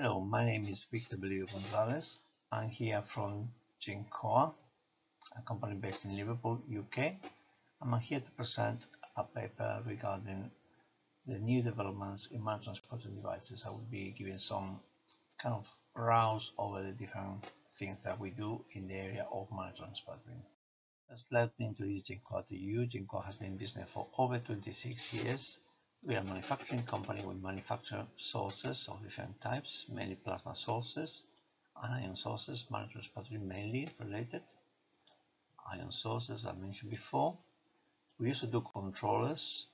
Hello, my name is Victor Bellido Gonzalez. I'm here from Gencoa, a company based in Liverpool, UK. I'm here to present a paper regarding the new developments in magnetron sputtering devices. I will be giving some kind of browse over the different things that we do in the area of magnetron sputtering. Let's let me introduce Gencoa to you. Gencoa has been in business for over 26 years. We are a manufacturing company. We manufacture sources of different types, mainly plasma sources, ion sources, transporting mainly related. Ion sources I mentioned before. We also do controllers.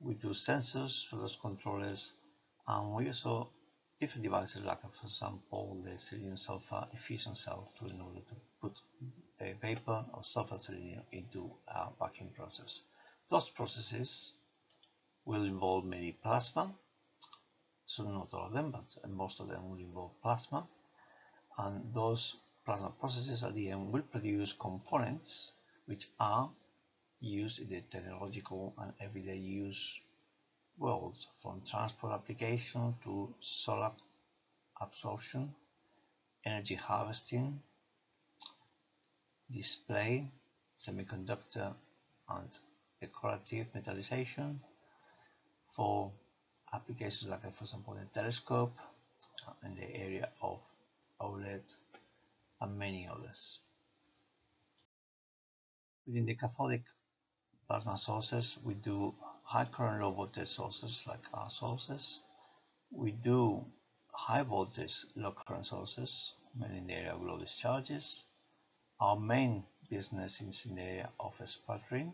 We do sensors for those controllers, and we also different devices like for example the selenium sulfur effusion cell to in order to put a vapor or sulfur selenium into a vacuum process. Those processes will involve maybe plasma, so not all of them, but most of them will involve plasma, and those plasma processes at the end will produce components which are used in the technological and everyday use world, from transport application to solar absorption, energy harvesting, display, semiconductor and decorative metallization, for applications like for example the telescope uh, in the area of OLED and many others. Within the cathodic plasma sources we do high current low voltage sources like arc sources. We do high voltage low current sources mainly in the area of glow discharges. Our main business is in the area of sputtering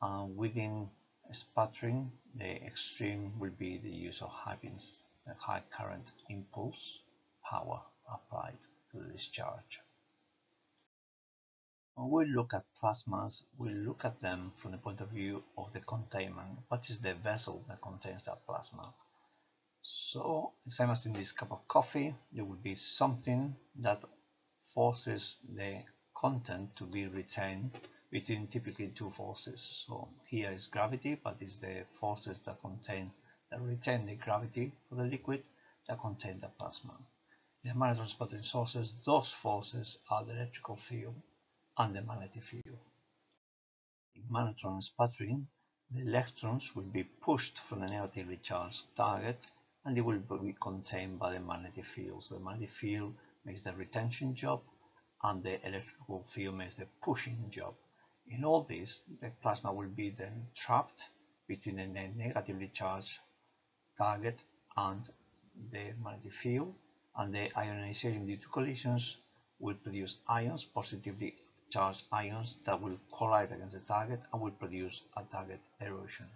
and within sputtering, the extreme will be the use of high, high current impulse power applied to the discharge. When we look at plasmas, we look at them from the point of view of the containment. What is the vessel that contains that plasma? So, same as in this cup of coffee, there will be something that forces the content to be retained between typically two forces. So here is gravity, but it's the forces that contain that retain the gravity for the liquid that contain the plasma. In the magnetron sputtering sources, those forces are the electrical field and the magnetic field. In magnetron sputtering, the electrons will be pushed from the negatively charged target and they will be contained by the magnetic field. So the magnetic field makes the retention job and the electrical field makes the pushing job. In all this, the plasma will be then trapped between the negatively charged target and the magnetic field, and the ionization due to collisions will produce ions, positively charged ions that will collide against the target and will produce a target erosion.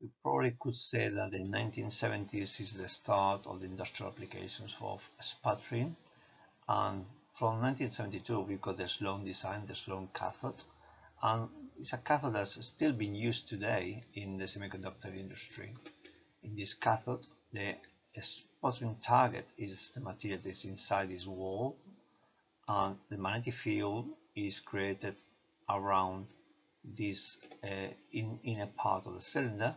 We probably could say that the 1970s is the start of the industrial applications of sputtering and from 1972 we got the Sloan design, the Sloan cathode, and it's a cathode that's still being used today in the semiconductor industry. In this cathode, the sputtering target is the material that's inside this wall, and the magnetic field is created around this uh, in inner part of the cylinder,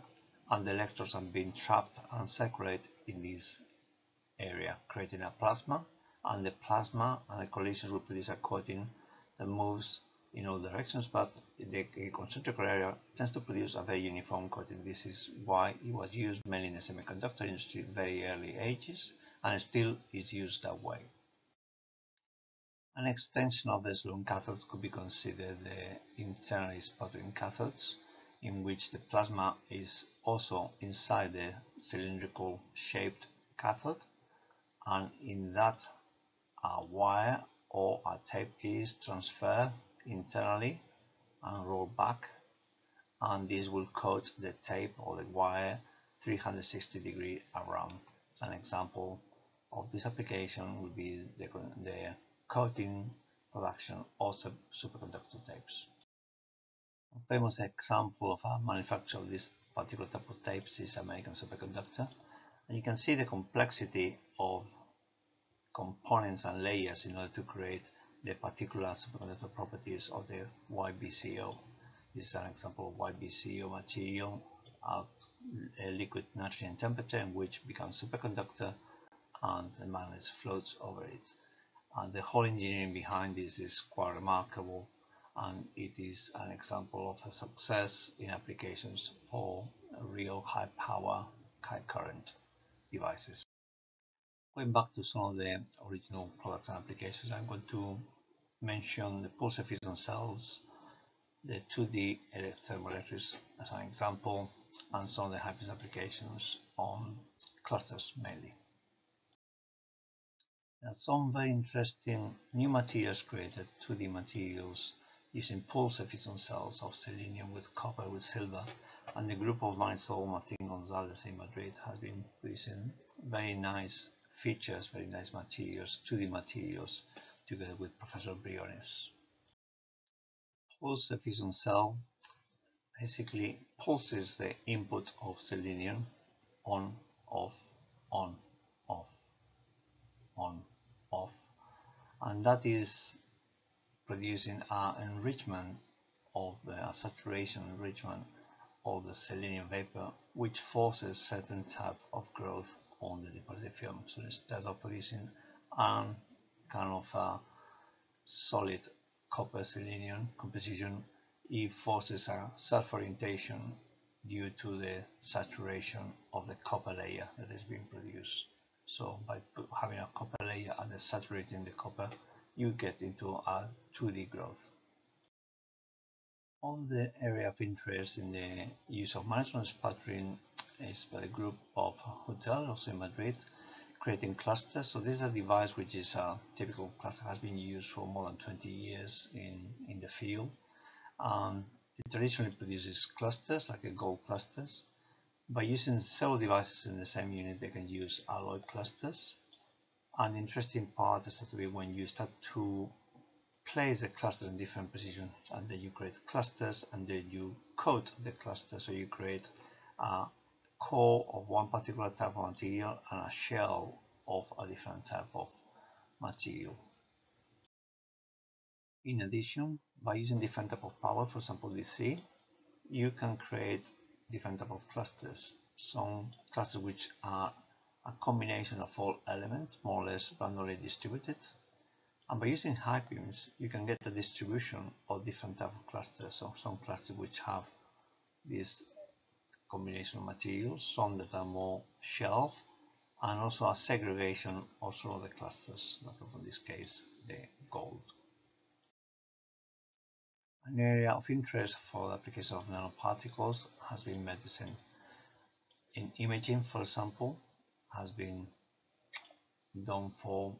and the electrons are being trapped and circulate in this area, creating a plasma and the plasma and the collisions will produce a coating that moves in all directions but the concentric area tends to produce a very uniform coating. This is why it was used mainly in the semiconductor industry very early ages and still is used that way. An extension of the Sloan cathode could be considered the internally sputtering cathodes in which the plasma is also inside the cylindrical shaped cathode and in that a wire or a tape is transferred internally and rolled back and this will coat the tape or the wire 360 degree around. An example of this application would be the, the coating production of superconductor tapes. A famous example of a manufacture of this particular type of tapes is American Superconductor. And you can see the complexity of components and layers in order to create the particular superconductor properties of the YBCO. This is an example of YBCO material. Uh, a liquid nitrogen temperature in which becomes superconductor and the magnet floats over it. And the whole engineering behind this is quite remarkable and it is an example of a success in applications for real high power high current devices. Going back to some of the original products and applications, I'm going to mention the pulse effusion cells, the 2D thermoelectrics as an example, and some of the Hyperions applications on clusters mainly. There are some very interesting new materials created, 2D materials, using pulse effusion cells of selenium with copper with silver and the group of Marisol Martin Gonzalez in Madrid has been producing very nice features, very nice materials, 2D materials together with Professor Briones. Pulse effusion cell basically pulses the input of selenium on, off, on, off, on, off. And that is producing an enrichment of the saturation enrichment of the selenium vapor, which forces certain type of growth on the deposited film. So instead of producing an kind of a solid copper selenium composition, it forces a self-orientation due to the saturation of the copper layer that is being produced. So by having a copper layer and then saturating the copper, you get into a 2D growth. On the area of interest in the use of magnetron sputtering is by a group of hotels also in Madrid creating clusters. So this is a device which is a typical cluster, has been used for more than 20 years in, in the field. Um, it traditionally produces clusters, like a gold clusters. By using several devices in the same unit, they can use alloy clusters. An interesting part is that when you start to place the cluster in different positions and then you create clusters and then you coat the cluster so you create a core of one particular type of material and a shell of a different type of material. In addition, by using different type of power, for example DC, you can create different type of clusters. Some clusters which are a combination of all elements, more or less randomly distributed. And by using HiPIMS, you can get the distribution of different type of clusters. So some clusters which have this combination of materials, some that are more shelf, and also a segregation also of the clusters, like in this case, the gold. An area of interest for the application of nanoparticles has been medicine. In imaging, for example, has been done for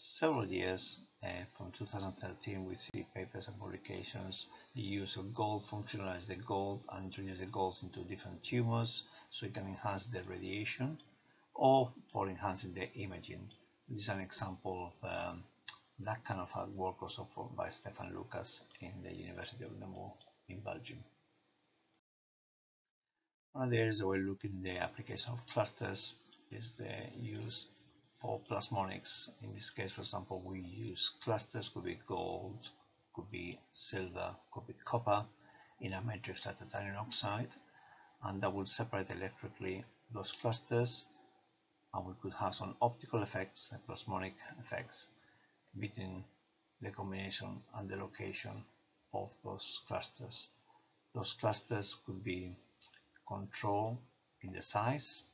several years. Uh, from 2013, we see papers and publications. The use of gold functionalize the gold and introduce the gold into different tumors so it can enhance the radiation or for enhancing the imaging. This is an example of um, that kind of work also by Stefan Lucas in the University of Namur in Belgium. One of the areas we're looking the application of clusters is the use for plasmonics. In this case, for example, we use clusters, could be gold, could be silver, could be copper in a matrix like titanium oxide, and that will separate electrically those clusters, and we could have some optical effects, plasmonic effects, between the combination and the location of those clusters. Those clusters could be controlled in the size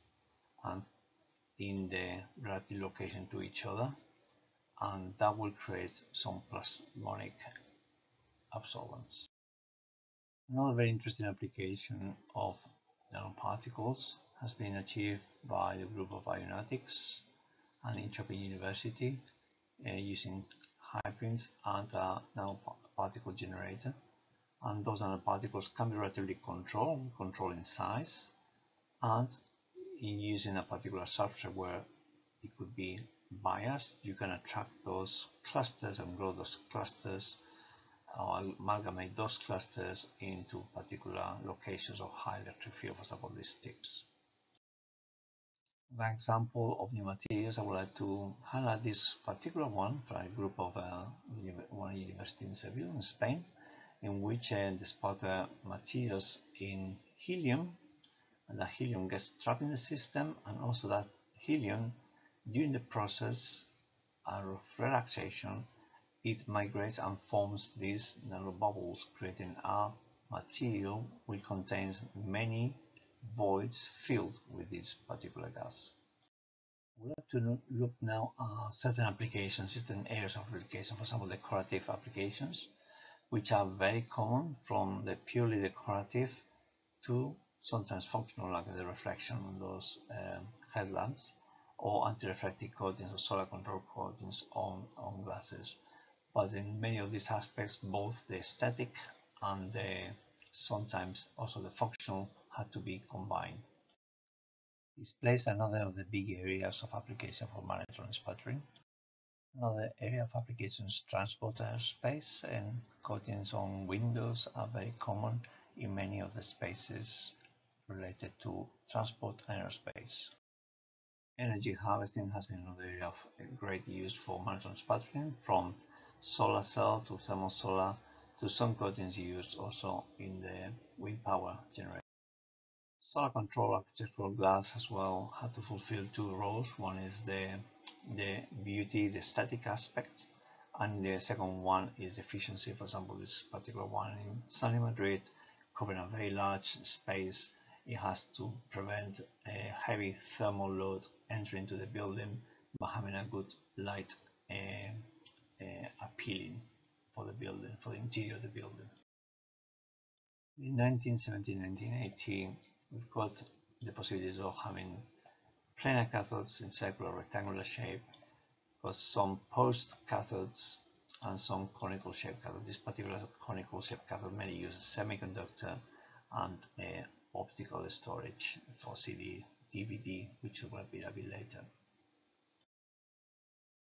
and in the relative location to each other and that will create some plasmonic absorbance. Another very interesting application of nanoparticles has been achieved by the group of Ionautics and Intrepid University uh, using Hyperions and a nanoparticle generator and those nanoparticles can be relatively controlled, controlled in size and in using a particular substrate where it could be biased, you can attract those clusters and grow those clusters or amalgamate those clusters into particular locations of high electric field, for example, these tips. As an example of new materials, I would like to highlight this particular one from a group of uh, one university in Seville, in Spain, in which uh, they spot uh, materials in helium that helium gets trapped in the system and also that helium during the process of relaxation it migrates and forms these nanobubbles creating a material which contains many voids filled with this particular gas. We have to look now at certain applications, certain areas of application, for example, decorative applications, which are very common from the purely decorative to sometimes functional, like the reflection on those um, headlamps, or anti-reflective coatings or solar control coatings on, on glasses. But in many of these aspects, both the aesthetic and the sometimes also the functional had to be combined. Displays another of the big areas of application for magnetron sputtering. Another area of application is transport aerospace and coatings on windows are very common in many of the spaces related to transport and aerospace. Energy harvesting has been another area of great use for magnetron sputtering from solar cell to thermal solar to some coatings used also in the wind power generation. Solar control architectural glass as well had to fulfill two roles. One is the, the beauty, the static aspect, and the second one is efficiency. For example, this particular one in sunny Madrid, covering a very large space, it has to prevent a heavy thermal load entering into the building by having a good light uh, uh, appealing for the building, for the interior of the building. In 1917-1918, we've got the possibilities of having planar cathodes in circular rectangular shape, got some post cathodes and some conical shaped cathode. This particular conical shaped cathode mainly uses semiconductor and uh, optical storage for CD, DVD, which will be a bit later.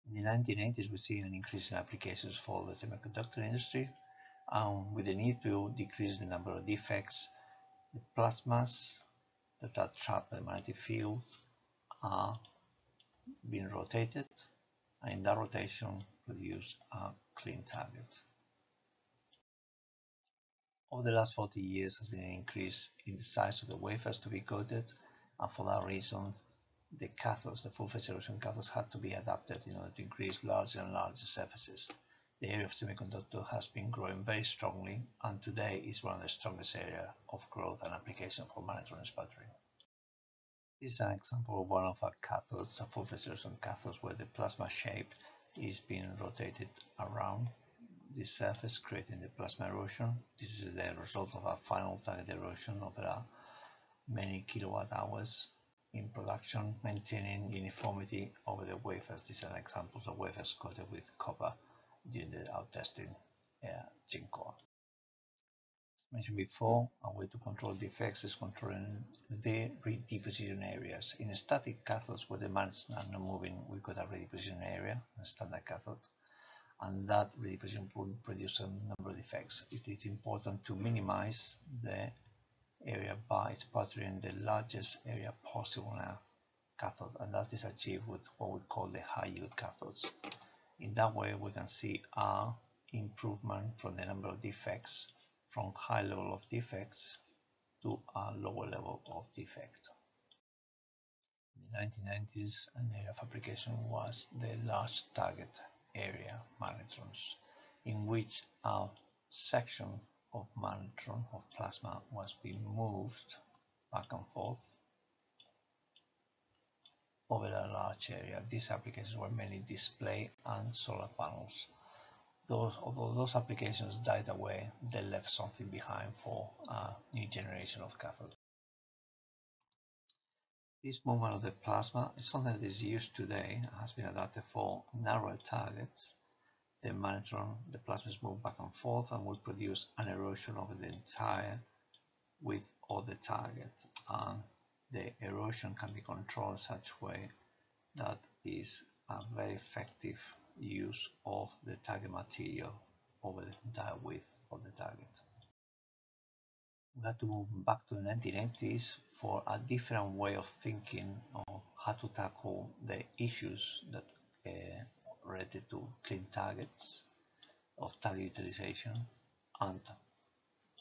In the 1980s, we see an increase in applications for the semiconductor industry, and with the need to decrease the number of defects the plasmas that are trapped by magnetic field are being rotated and that rotation produce a clean target. Over the last 40 years has been an increase in the size of the wafers to be coated and for that reason the cathodes, the full phase solution cathodes had to be adapted in order to increase larger and larger surfaces the area of semiconductor has been growing very strongly and today is one of the strongest areas of growth and application for magnetron sputtering. This is an example of one of our cathodes, a full solution cathodes where the plasma shape is being rotated around the surface creating the plasma erosion. This is the result of a final target erosion over many kilowatt hours in production, maintaining uniformity over the wafers. These are examples of wafers coated with copper during the out testing uh, core. As mentioned before, a way to control defects is controlling the rediffusion areas. In static cathodes where the magnets are not moving, we got a rediffusion area, a standard cathode, and that rediffusion will produce a number of defects. It is important to minimize the area by sputtering the largest area possible in a cathode, and that is achieved with what we call the high yield cathodes. In that way, we can see a improvement from the number of defects from high level of defects to a lower level of defect. In the 1990s, an area of application was the large target area magnetrons, in which a section of magnetron of plasma was being moved back and forth over a large area. These applications were mainly display and solar panels. Those, although those applications died away, they left something behind for a new generation of cathodes. This movement of the plasma is something that is used today and has been adapted for narrow targets. The magnetron, the plasma is moved back and forth and will produce an erosion over the entire width of the target. And the erosion can be controlled such way that is a very effective use of the target material over the entire width of the target. We have to move back to the 1980s for a different way of thinking on how to tackle the issues that uh, related to clean targets, of target utilization, and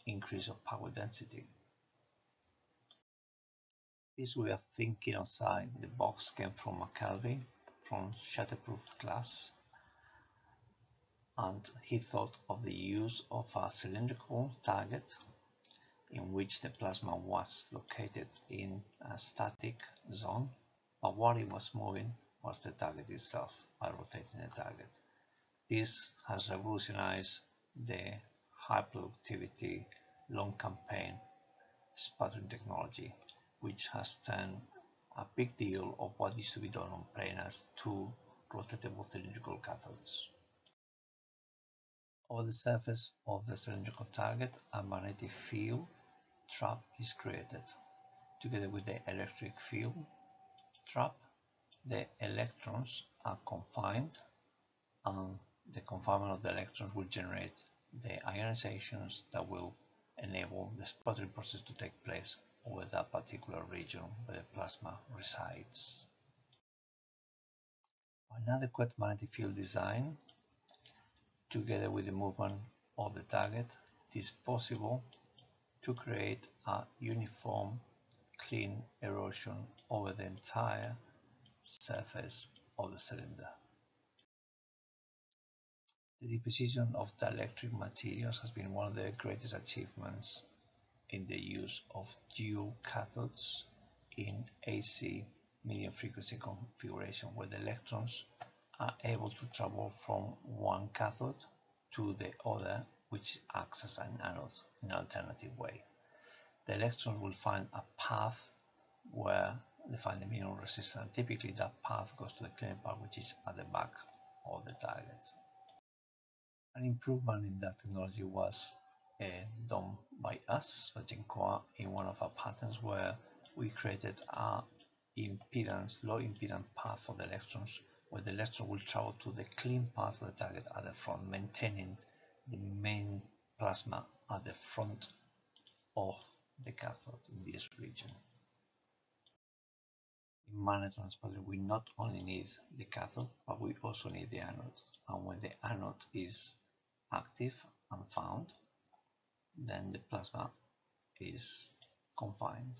increase of power density. This way of thinking outside the box came from McKelvey from Shatterproof Glass and he thought of the use of a cylindrical target in which the plasma was located in a static zone, but what it was moving was the target itself by rotating the target. This has revolutionized the high productivity long campaign sputtering technology, which has turned a big deal of what used to be done on planars to rotatable cylindrical cathodes. Over the surface of the cylindrical target, a magnetic field trap is created. Together with the electric field trap, the electrons are confined and the confinement of the electrons will generate the ionizations that will enable the sputtering process to take place over that particular region where the plasma resides. An adequate magnetic field design together with the movement of the target, is possible to create a uniform clean erosion over the entire surface of the cylinder. The deposition of dielectric materials has been one of the greatest achievements in the use of dual cathodes in AC medium frequency configuration where the electrons are able to travel from one cathode to the other which acts as an anode in an alternative way. The electrons will find a path where they find the minimum resistance. Typically that path goes to the cleaning part which is at the back of the target. An improvement in that technology was uh, done by us, by Gencoa, in one of our patents where we created a impedance, low impedance path for the electrons where the electron will travel to the clean part of the target at the front, maintaining the main plasma at the front of the cathode in this region. In magnetron sputtering, we not only need the cathode, but we also need the anode. And when the anode is active and found, then the plasma is confined.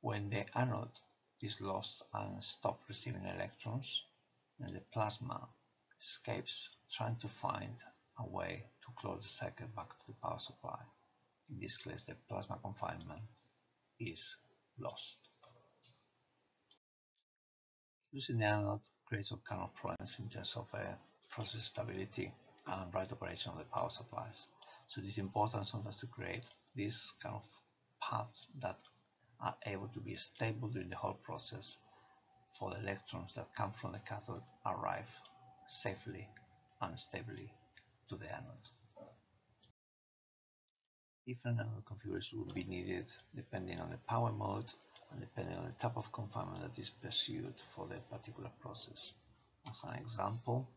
When the anode is lost and stops receiving electrons, then the plasma escapes trying to find a way to close the circuit back to the power supply. In this case, the plasma confinement is lost. Losing the anode creates all kind of problems in terms of uh, process stability and right operation of the power supplies. So it is important sometimes to create these kind of paths that are able to be stable during the whole process for the electrons that come from the cathode arrive safely and stably to the anode. Different anode configurations will be needed depending on the power mode and depending on the type of confinement that is pursued for the particular process. As an example,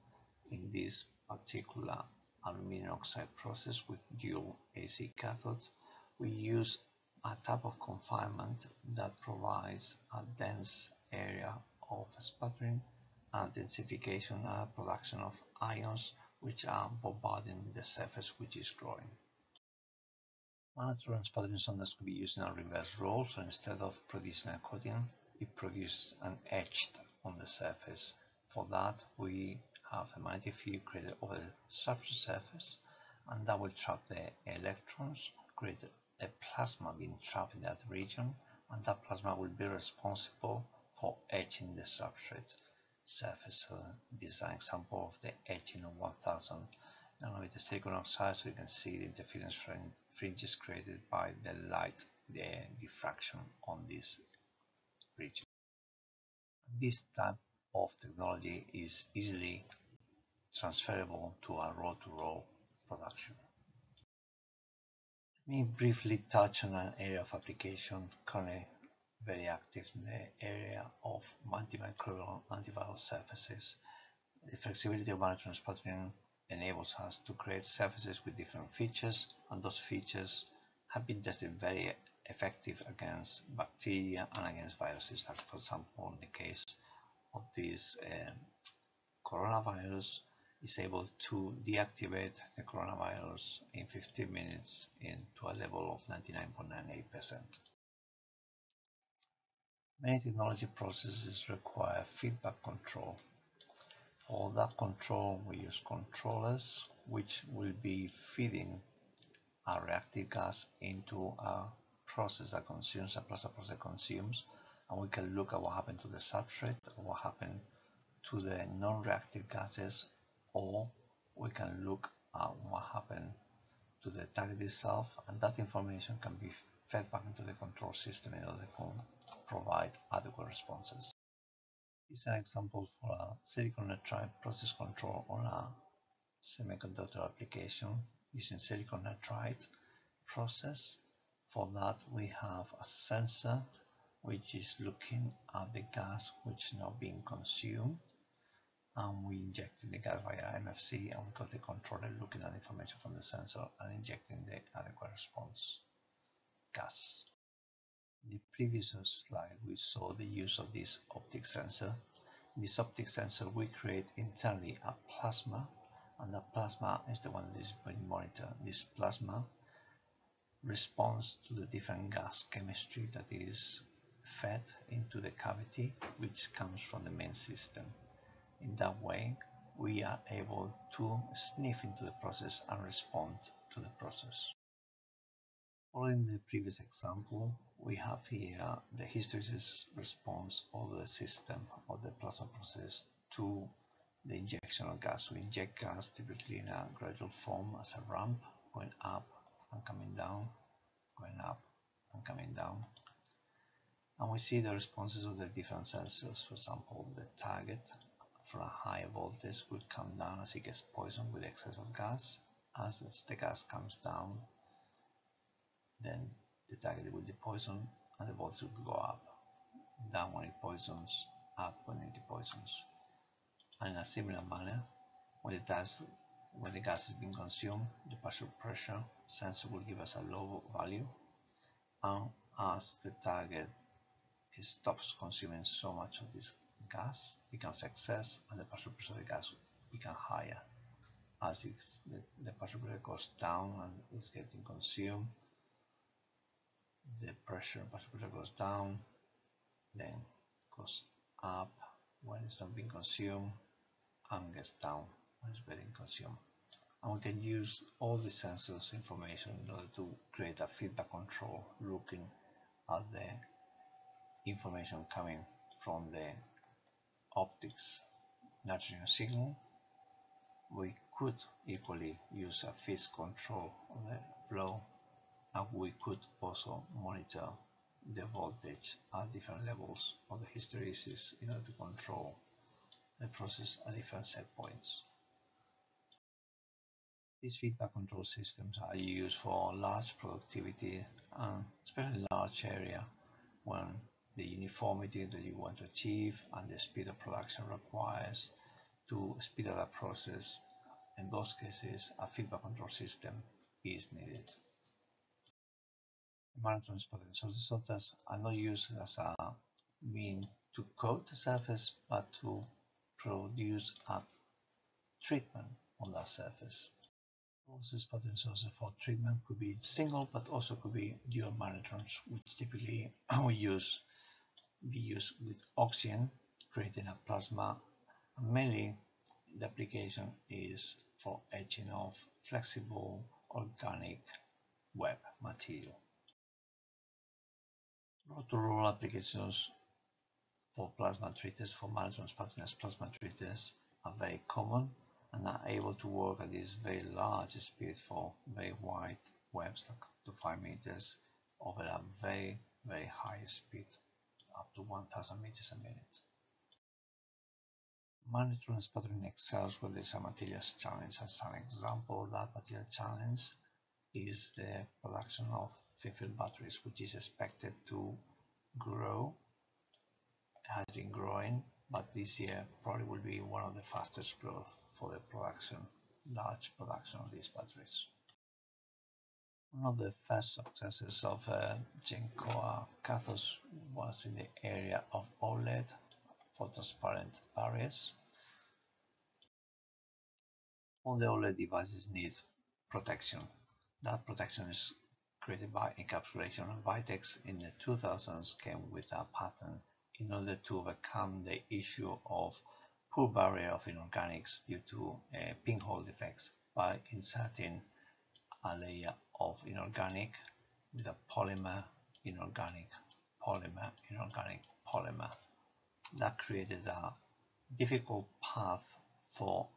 in this particular aluminum oxide process with dual AC cathodes, we use a type of confinement that provides a dense area of sputtering and densification and uh, production of ions which are bombarding the surface which is growing. Magnetron sputtering sondas could be used in a reverse role, so instead of producing a coating, it produces an etched on the surface. For that, we have a magnetic field created over the substrate surface, and that will trap the electrons, create a plasma being trapped in that region and that plasma will be responsible for etching the substrate surface. An example of the etching of 1000 nanometer silicon oxide so you can see the interference fringes created by the light, the diffraction on this region. This type of technology is easily transferable to a roll-to-roll -roll production. Let me briefly touch on an area of application currently very active in the area of antimicrobial antiviral surfaces. The flexibility of magnetron sputtering enables us to create surfaces with different features and those features have been tested very effective against bacteria and against viruses like for example in the case of this um, coronavirus is able to deactivate the coronavirus in 15 minutes into a level of 99.98%. Many technology processes require feedback control. For that control, we use controllers, which will be feeding a reactive gas into a process that consumes, a plasma process consumes, and we can look at what happened to the substrate, what happened to the non-reactive gases, or we can look at what happened to the target itself, and that information can be fed back into the control system in order to provide adequate responses. This is an example for a silicon nitride process control on a semiconductor application using silicon nitride process. For that we have a sensor which is looking at the gas which is now being consumed and we injecting the gas via MFC and we got the controller looking at information from the sensor and injecting the adequate response gas. The previous slide we saw the use of this optic sensor. This optic sensor we create internally a plasma and the plasma is the one that is being monitored. This plasma responds to the different gas chemistry that is fed into the cavity which comes from the main system. In that way, we are able to sniff into the process and respond to the process. Following the previous example, we have here the hysteresis response of the system of the plasma process to the injection of gas. We inject gas typically in a gradual form as a ramp, going up and coming down, going up and coming down. And we see the responses of the different sensors. For example, the target for a high voltage would come down as it gets poisoned with excess of gas. As the gas comes down, then the target will be poisoned and the voltage will go up. Down when it poisons, up when it poisons. And in a similar manner, when, it does, when the gas is being consumed, the partial pressure sensor will give us a low value. And as the target stops consuming so much of this gas becomes excess and the partial pressure of the gas becomes higher. As the, the partial pressure goes down and is getting consumed, the pressure pressure goes down, then goes up when it's not being consumed and gets down when it's being consumed. And we can use all the sensors information in order to create a feedback control looking at the information coming from the Optix nitrogen signal, we could equally use a phase control of the flow and we could also monitor the voltage at different levels of the hysteresis in order to control the process at different set points. These feedback control systems are used for large productivity and especially large area when the uniformity that you want to achieve and the speed of production requires to speed up that process. In those cases, a feedback control system is needed. Sources filters are not used as a means to coat the surface, but to produce a treatment on that surface. Sources spotting sources for treatment could be single, but also could be dual magnetron, which typically we use be used with oxygen, creating a plasma. Mainly, the application is for etching of flexible organic web material. Roll-to-roll applications for plasma treaters, for magnetron sputting plasma treaters are very common and are able to work at this very large speed for very wide webs, like up to 5 meters, over a very, very high speed up to 1000 meters a minute. Magnetron sputtering excels where there's a materials challenge. As an example that material challenge is the production of thin film batteries, which is expected to grow. Has been growing, but this year probably will be one of the fastest growth for the production, large production of these batteries. One of the first successes of uh, Gencoa cathodes was in the area of OLED, for transparent barriers. all the OLED devices need protection. That protection is created by encapsulation and Vitex in the 2000s came with a patent in order to overcome the issue of poor barrier of inorganics due to uh, pinhole defects by inserting a layer of inorganic with a polymer, inorganic, polymer, inorganic, polymer. That created a difficult path for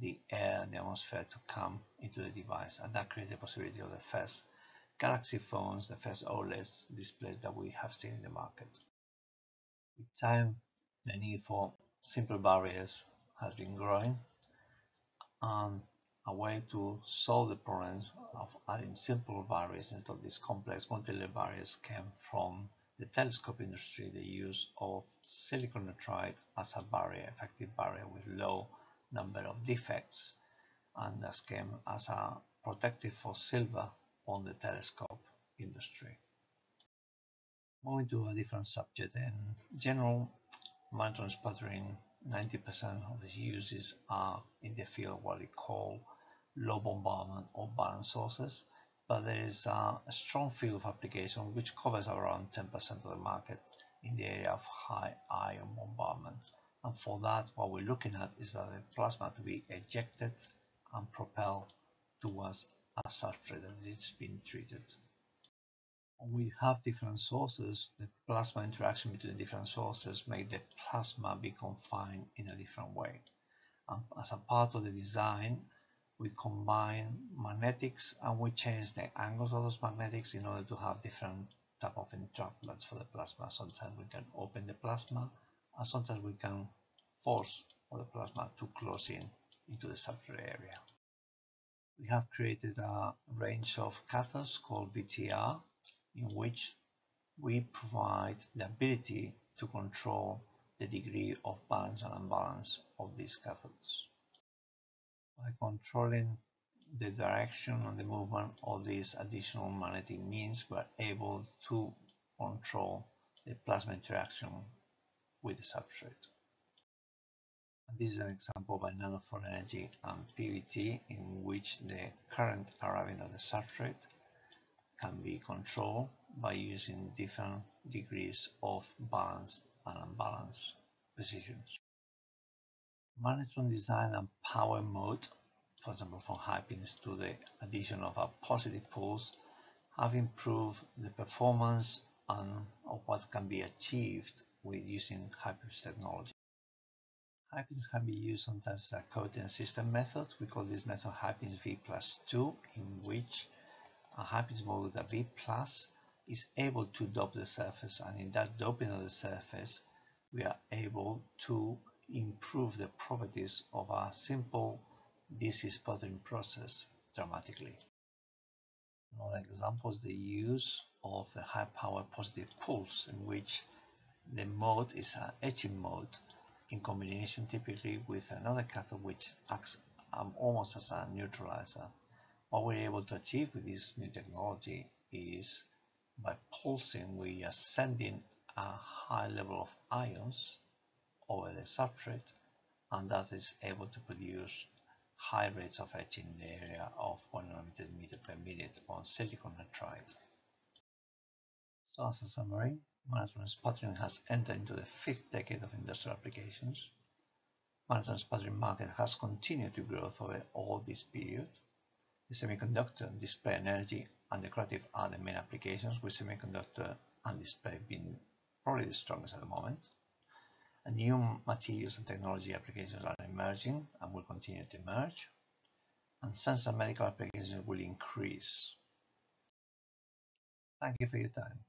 the air and the atmosphere to come into the device and that created the possibility of the first Galaxy phones, the first OLED displays that we have seen in the market. With time, the need for simple barriers has been growing and a way to solve the problems of adding simple barriers instead of these complex multi-layer barriers came from the telescope industry, the use of silicon nitride as a barrier, effective barrier with low number of defects, and thus came as a protective for silver on the telescope industry. Moving to a different subject, in general, magnetron sputtering, 90% of the uses are in the field what we call low bombardment or balance sources, but there is a, a strong field of application which covers around 10% of the market in the area of high ion bombardment. And for that, what we're looking at is that the plasma to be ejected and propelled towards a substrate that it's been treated. We have different sources. The plasma interaction between different sources make the plasma be confined in a different way. And as a part of the design, we combine magnetics and we change the angles of those magnetics in order to have different type of entrapments for the plasma. Sometimes we can open the plasma and sometimes we can force the plasma to close in into the substrate area. We have created a range of cathodes called VTR in which we provide the ability to control the degree of balance and unbalance of these cathodes. By controlling the direction and the movement of these additional magnetic means, we're able to control the plasma interaction with the substrate. This is an example by Nano4Energy and PVT in which the current arriving at the substrate can be controlled by using different degrees of balance and unbalance positions. Management design and power mode, for example from HiPIMS to the addition of a positive pulse, have improved the performance and of what can be achieved with using HiPIMS technology. High can be used sometimes as a coating system method. We call this method high V plus 2, in which a HiPIMS mode with a V plus is able to dope the surface and in that doping of the surface we are able to improve the properties of a simple DC sputtering process dramatically. Another example is the use of the high power positive pulse in which the mode is an etching mode in combination typically with another cathode which acts um, almost as a neutralizer. What we're able to achieve with this new technology is by pulsing we are sending a high level of ions over the substrate and that is able to produce high rates of etching in the area of 1 nanometer per minute on silicon nitride. So as a summary, magnetron sputtering has entered into the fifth decade of industrial applications. Magnetron sputtering market has continued to grow over all this period. The semiconductor, display energy, and decorative are the main applications, with semiconductor and display being probably the strongest at the moment. And new materials and technology applications are emerging and will continue to emerge. And sensor medical applications will increase. Thank you for your time.